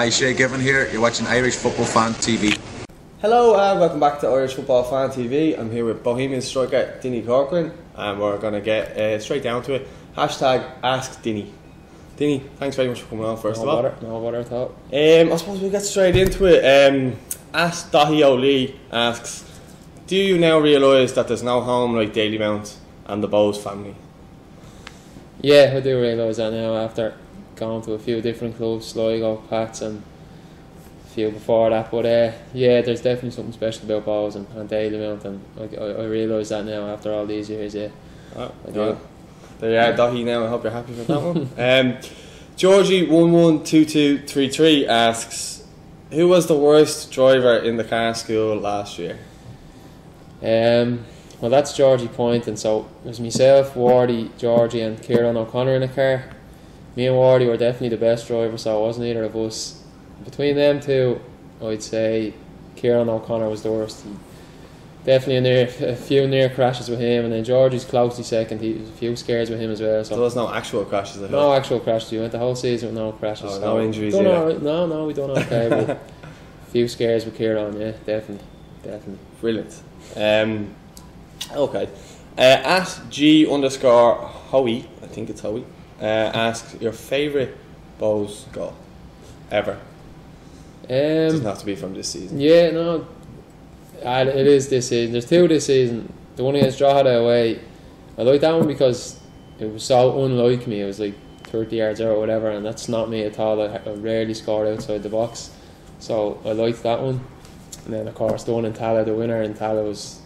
Hi, Shay Given here. You're watching Irish Football Fan TV. Hello and welcome back to Irish Football Fan TV. I'm here with Bohemian striker Dinny Corcoran and we're going to get uh, straight down to it. Hashtag Ask Dinny. Dinny, thanks very much for coming on first no of all. Bother, no bother at all. Um, I suppose we'll get straight into it. Um, Ask Dahi O'Lee asks Do you now realise that there's no home like Dalymount and the Bohs family? Yeah, I do realise that now after going to a few different clubs, Sligo, Pats, and a few before that. But uh, yeah, there's definitely something special about Bohs and, and Dalymount, and I, I, I realise that now after all these years. Yeah, Oh, I do. There you are, Dahi now. I hope you're happy with that one. Um, Georgie one one two two three three asks, who was the worst driver in the car school last year? Um, well, that's Georgie Point, and so it was myself, Wardy, Georgie, and Kieran O'Connor in the car. Me and Wardy were definitely the best drivers, so it wasn't either of us. Between them two, I'd say Kieran O'Connor was the worst. He, definitely a, near, a few near crashes with him, and then Georgie's closely second. He was a few scares with him as well. So So there was no actual crashes. I no hope. actual crashes. We went the whole season with no crashes. Oh, so no injuries Done either. all right. No, no, we done okay. but a few scares with Kieran. Yeah, definitely, definitely. Brilliant. Um, okay. Uh, at G underscore Howie, I think it's Howie, uh, asks your favourite Bohs goal ever. Doesn't Um, have to be from this season. yeah, no, uh, it is this season. There's two this season. The one against Drogheda away, I like that one because it was so unlike me. It was like 30 yards out or whatever, and that's not me at all. I, I rarely score outside the box, so I liked that one. And then of course the one in Tallaght, the winner in Tallaght was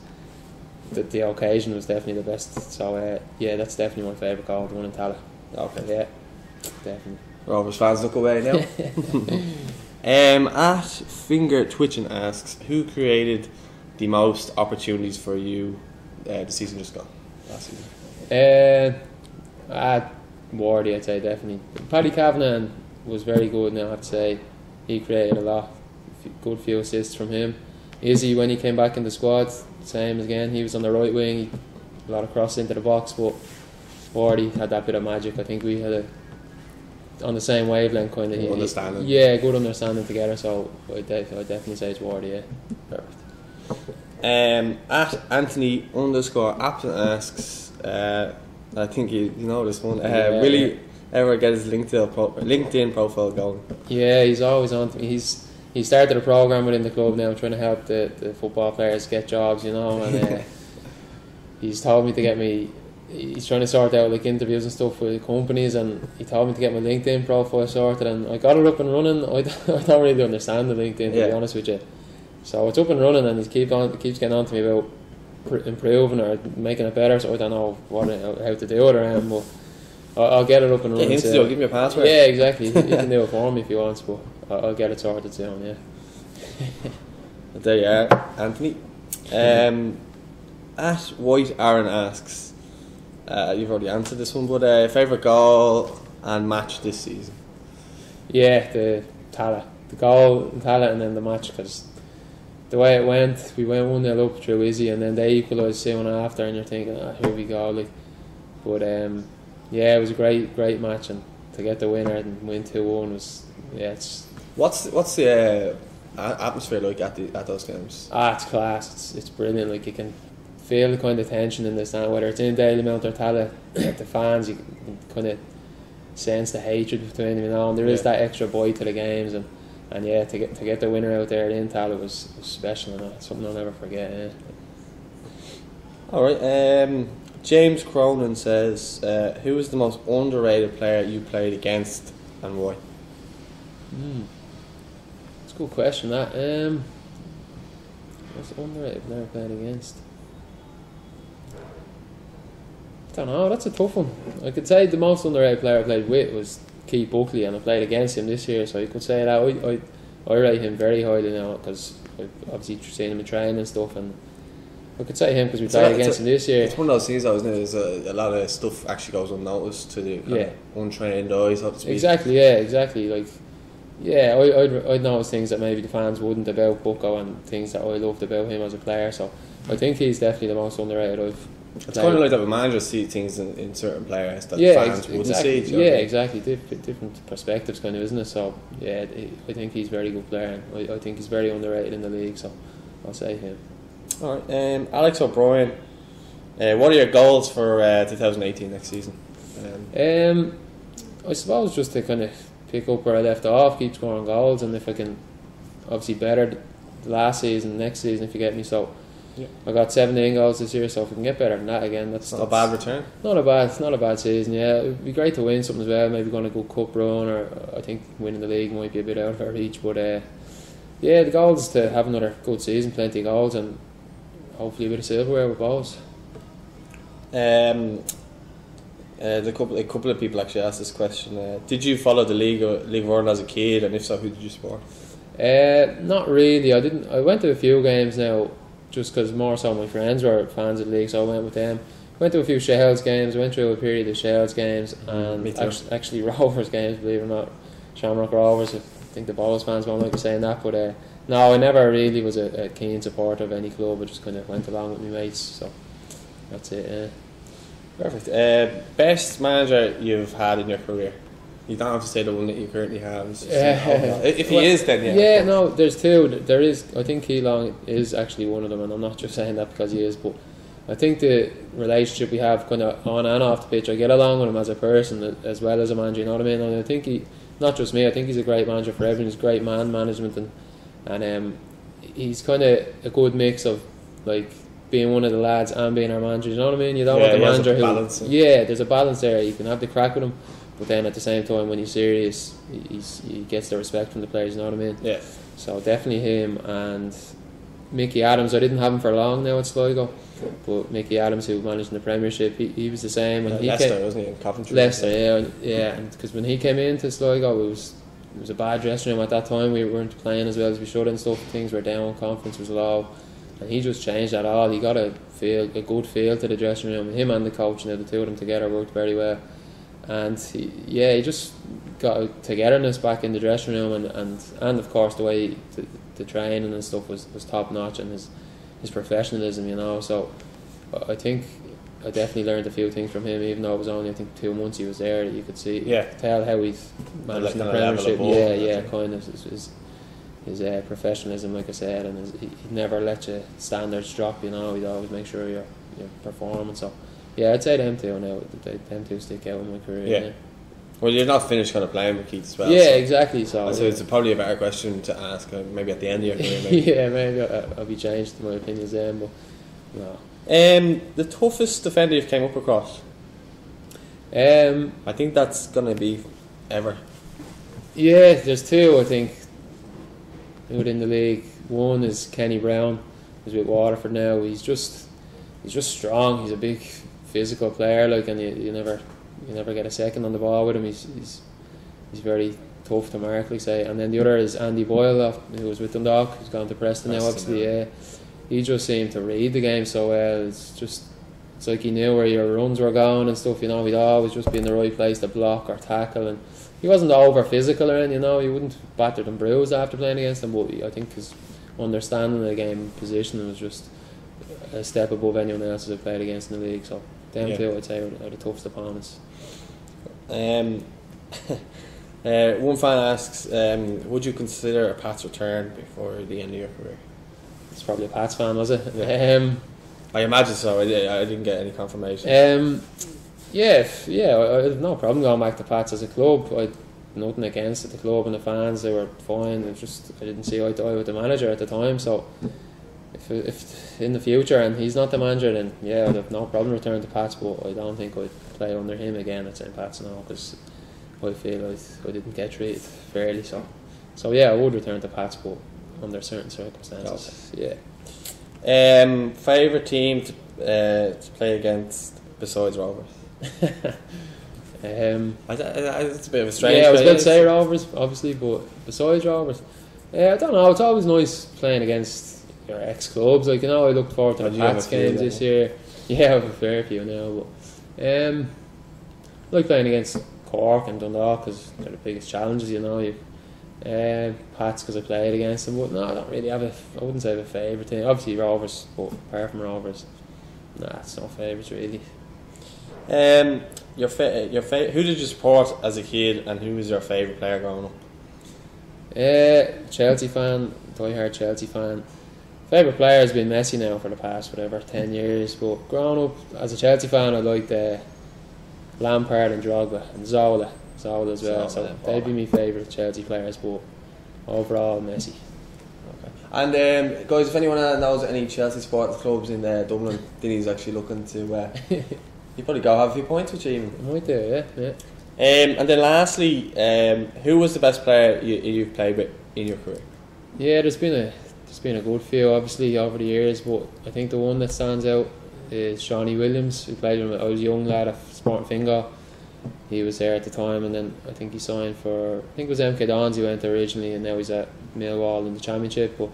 the, the occasion was definitely the best. So uh, yeah, that's definitely my favourite goal, the one in Tallaght. Okay. Yeah, definitely. Rovers fans look away now. um, at Finger Twitching asks, who created the most opportunities for you uh, the season just gone? Last season. Uh, at Wardy, I'd say definitely. Paddy Kavanagh was very good. Now I have to say, he created a lot. Good few assists from him. Izzy, when he came back in the squad, same again. He was on the right wing, a lot of cross into the box, but Wardy had that bit of magic. I think we had a on the same wavelength kind of. Good understanding. Yeah, good understanding together. So I def- definitely say it's Wardy. Yeah. Perfect. Um, at Anthony underscore Apton asks, uh, I think you, you know this one. Uh, Yeah, will he yeah. ever get his LinkedIn pro- LinkedIn profile going? Yeah, he's always on to me. He's he started a program within the club now, trying to help the, the football players get jobs. You know, and uh, he's told me to get me. He's trying to sort out like interviews and stuff with companies, and he told me to get my LinkedIn profile sorted, and I got it up and running. I don't, I don't really understand the LinkedIn to Yeah. be honest with you. So it's up and running, and he keep on keeps getting on to me about improving or making it better. So I don't know what how to do it or anything, but I'll, I'll get it up and running. him to soon. do it, give me a password. Yeah, exactly. He can do it for me if you want, but I'll I'll get it sorted soon. Yeah. There you are, Anthony. Um, at White Aaron asks, uh, you've already answered this one, but uh, favourite goal and match this season? Yeah, the Tallaght, the goal Tallaght, and then the match because the way it went, we went one 0 up through Izzy, and then they equalised soon after, and you're thinking, ah, here we go. Like, but um, yeah, it was a great, great match, and to get the winner and win two one was yeah, it's What's what's the uh, atmosphere like at the at those games? ah, it's class. It's it's brilliant. Like you can feel the kind of tension in the stand, whether it's in Dalymount or Tallaght. the fans, you can kind of sense the hatred between them, you know. And there is Yeah. that extra bite to the games, and, and yeah, to get to get the winner out there in Tallaght was, was special, and that's something I'll never forget. Yeah. All right. Um, James Cronin says, uh, "Who is the most underrated player you played against and why?" Mm. It's a good question. That um, what's underrated? Never played against. I don't know. That's a tough one. I could say the most underrated player I played with was Keith Buckley, and I played against him this year, so you could say that. I I, I rate him very highly now because I've obviously seen him in training and stuff, and I could say him because we It's played it's against a- him this year. It's one of those things, though, isn't it? There's a, a lot of stuff actually goes unnoticed to the Yeah. untrained eyes, so to speak. Exactly, yeah, exactly. Like, yeah, I, I'd, I'd notice things that maybe the fans wouldn't about Bucko and things that I loved about him as a player. So I think he's definitely the most underrated I've It's kind of like that with managers see things in, in certain players that yeah, fans ex- wouldn't exactly. see. know yeah, what I mean? exactly. Dif- different perspectives, kind of, isn't it? So yeah, I think he's a very good player. And I, I think he's very underrated in the league. So I'll say him. All right, um, Alex O'Brien. Uh, what are your goals for uh, 2018 next season? Um, Um, I suppose just to kind of pick up where I left off, keep scoring goals, and if I can, obviously better the last season, next season, if you get me. So Yeah. I got 17 goals this year, so if we can get better than that again, that's not a bad return. Not a bad, it's not a bad season. Yeah, it'd be great to win something as well. Maybe going to go cup run, or I think winning the league might be a bit out of our reach. But uh, yeah, the goal is to have another good season, plenty of goals, and hopefully a bit of silverware with Bohs. Um, uh, the couple, a couple of people actually asked this question. Uh, did you follow the league of, League Ireland as a kid, and if so, who did you support? Uh, not really. I didn't. I went to a few games now, just because more so my friends were fans of the league, so I went with them. Went to a few Shells games. Went through a period of Shells games and actually, actually Rovers games. Believe it or not, Shamrock Rovers. I think the Bohs fans won't like me saying that, but uh, no, I never really was a, a keen supporter of any club. I just kind of went along with my mates. So that's it. Yeah. Perfect. Uh, best manager you've had in your career? You don't have to say the one that you currently have. Yeah. if he Well, is, then yeah. Yeah, no, there's two. There is, I think Keith Long is actually one of them, and I'm not just saying that because he is, but I think the relationship we have kind of on and off the pitch, I get along with him as a person as well as a manager, you know what I mean? And I think he, not just me, I think he's a great manager for everyone, he's great man management, and, and um, he's kind of a good mix of like being one of the lads and being our manager, you know what I mean? You don't Yeah, want the manager who, balance. yeah, there's a balance there, you can have the crack with him. But then at the same time, when he's serious, he's, he gets the respect from the players. You know what I mean? Yeah. So definitely him and Micky Adams. I didn't have him for long now at Sligo, but Micky Adams, who managed in the Premiership, he, he was the same. When he Leicester, came, wasn't he? In Coventry. Leicester, yeah, and- yeah, because when he came into Sligo, it was it was a bad dressing room at that time. We weren't playing as well as we should and stuff. Things were down, confidence was low, and he just changed that all. He got a feel, a good feel to the dressing room. Him and the coach, you know, the two of them together worked very well, and he, yeah, he just got a togetherness back in the dressing room, and and, and of course the way the, the training and stuff was, was top notch, and his his professionalism, you know. So I think I definitely learned a few things from him, even though it was only I think two months he was there. You could see, Yeah. tell how he's managed the Premiership. Yeah, yeah, think. kind of his, his, his uh, professionalism, like I said, and his, he, he'd never let your standards drop. You know, he'd always make sure you're you're performing. So yeah, I'd say them two now. They, them two stick out in my career. Yeah. Well, you're not finished kind of playing with Keith as well. yeah, so- exactly. So So it's probably a better question to ask, uh, maybe at the end of your career. Maybe. yeah, maybe I, I'll be changed in my opinions then, but no. Um, the toughest defender you've came up across? Um, I think that's gonna be ever. Yeah, there's two I think within the league. One is Kenny Browne, He's with Waterford now. He's just he's just strong. He's a big physical player, like, and you, you never you never get a second on the ball with him. He's he's, he's very tough to mark, like say. And then the other is Andy Boyle, off- who was with Dundalk, who's gone to Preston now. Preston, Obviously, yeah. He just seemed to read the game so well. It's just it's like he knew where your runs were going and stuff. You know, he'd always just be in the right place to block or tackle and he wasn't over physical or anything, you know, he wouldn't batter and bruise after playing against him, but I think his understanding of the game position was just a step above anyone else who's played against in the league. So them Yeah. two I'd say are, are the toughest opponents. Um, uh, one fan asks, um, would you consider a Pats return before the end of your career? It's probably a Pats fan, was it? Yeah. Um, I imagine so. I, di- I didn't get any confirmation. Um, yeah, if- yeah, I, I have no problem going back to Pats as a club. I nothing against it. The club and the fans, they were fine. It was just I didn't see eye to eye with the manager at the time. So if if in the future and he's not the manager, then yeah, I'd have no problem returning to Pats. But I don't think I'd play under him again at St Pat's now because I feel I, I didn't get treated fairly. So so yeah, I would return to Pats, but under certain circumstances. Yeah. Um, favorite team to, uh, to play against besides Rovers? Um, I, I, it's a bit of a strange. yeah, I was going to say? Rovers, obviously, but besides Rovers, yeah, I don't know. It's always nice playing against your ex clubs. Like you know, I looked forward to the Pats games this year. Yeah, I have a fair few now, but um, I like playing against Cork and Dundalk because they're the biggest challenges. You know, you. Uh, Pats because I played against them, but no, I don't really have a. I wouldn't say I have a favourite team. Obviously Rovers, but apart from Rovers, Nah, it's not favourites really. Um, your fa- your fa- who did you support as a kid, and who was your favourite player growing up? Uh, Chelsea fan, die-hard Chelsea fan. Favourite player has been Messi now for the past whatever ten years. But growing up as a Chelsea fan, I liked uh, Lampard and Drogba and Zola, Zola as well. Zola, so they'd be my favourite Chelsea players. But overall, Messi. And um, guys, if anyone knows any Chelsea sports clubs in uh, Dublin, Dinny's actually looking to. Uh, you probably go have a few points with you. Even. I might do, yeah, yeah. Um, and then lastly, um, who was the best player you, you've played with in your career? Yeah, there's been a there's been a good few obviously over the years, but I think the one that stands out is Shaun Williams. We played him. I was a young lad at Sporting Fingal. He was there at the time, and then I think he signed for I think it was MK Dons. He went there originally, and now he's at Millwall in the Championship. But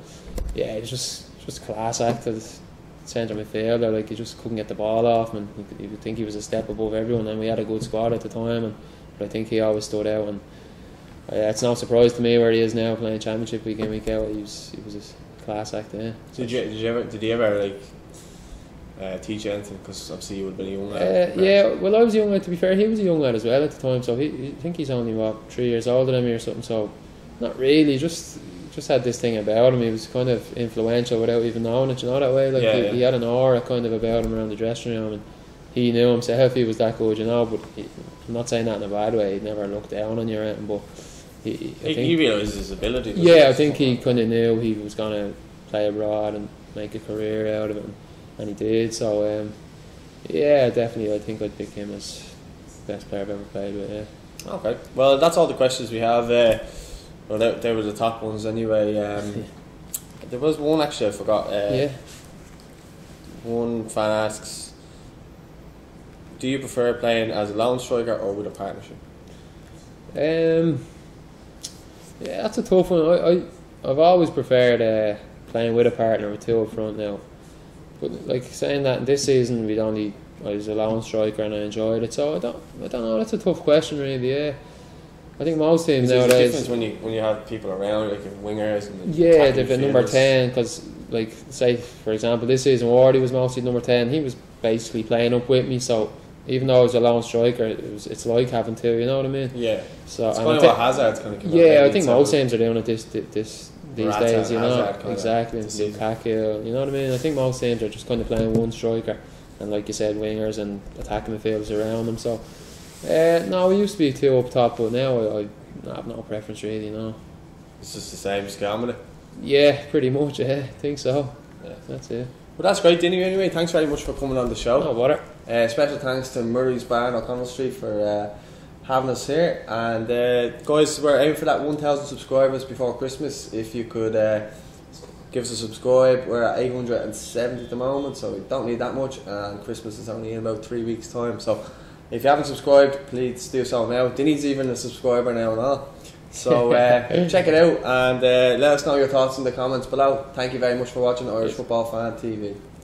yeah, it was just just class act as centre midfielder. Like he just couldn't get the ball off, and you, would think he was a step above everyone. And we had a good squad at the time, and but I think he always stood out. And uh, it's no surprise to me where he is now playing Championship week in week out. He was he was a class act. Yeah. Did you, did you ever did he ever like uh, teach anything? Because obviously you would have been a young Uh, lad. yeah, well, I was a young lad. To be fair, he was a young lad as well at the time. So he, I think he's only what three years older than me or something. So not really. Just just had this thing about him. He was kind of influential without even knowing it. You know that way. Like Yeah, he, yeah. he had an aura kind of about him around the dressing room, and he knew himself. He was that good, you know. But he, I'm not saying that in a bad way. He never looked down on you or anything. But he, he- I He, realised his ability. yeah. I think he kind of knew he was gonna play abroad and make a career out of it, and, and he did. So, um, yeah, definitely, I think I'd pick him as best player I've ever played with. Yeah. Okay. Well, that's all the questions we have. Uh, well, they, they were the top ones anyway. Um, there was one actually I forgot. Uh, yeah. One fan asks, "Do you prefer playing as a lone striker or with a partnership?" Um, yeah, that's a tough one. I, I I've always preferred uh, playing with a partner with two up front now. But like saying that this season we'd only I was a lone striker and I enjoyed it. So I don't I don't know. That's a tough question, really. Yeah. I think most teams There's a nowadays. difference when you when you have people around like wingers and the Yeah, they've been number ten because, like, say for example, this season Wardy was mostly number ten. He was basically playing up with me, so even though was a lone striker, it was it's like having two. You know what I mean? Yeah, So it's and kind I of thi- what Hazard's kind of. yeah, I think most teams are doing it this this these Morata days. You know exactly. Lukaku, you know what I mean? I think most teams are just kind of playing one striker, and like you said, wingers and attacking midfielders around them. So, uh, no, we used to be two up top, but now I, I have no preference really. You know. It's just the same scam with it. Yeah, pretty much. Yeah, I think so. Yeah. That's it. Well, that's great, Dinny. Anyway, thanks very much for coming on the show. No water. Uh, special thanks to Murray's Bar in O'Connell Street for uh, having us here. And uh, guys, we're aiming for that 1,000 subscribers before Christmas. If you could uh, give us a subscribe, we're at 870 at the moment, so we don't need that much. And Christmas is only in about three weeks' time. So if you haven't subscribed, please do so now. Dinny's even a subscriber now and all. So uh, check it out and uh, let us know your thoughts in the comments below. Thank you very much for watching Irish Football Fan TV.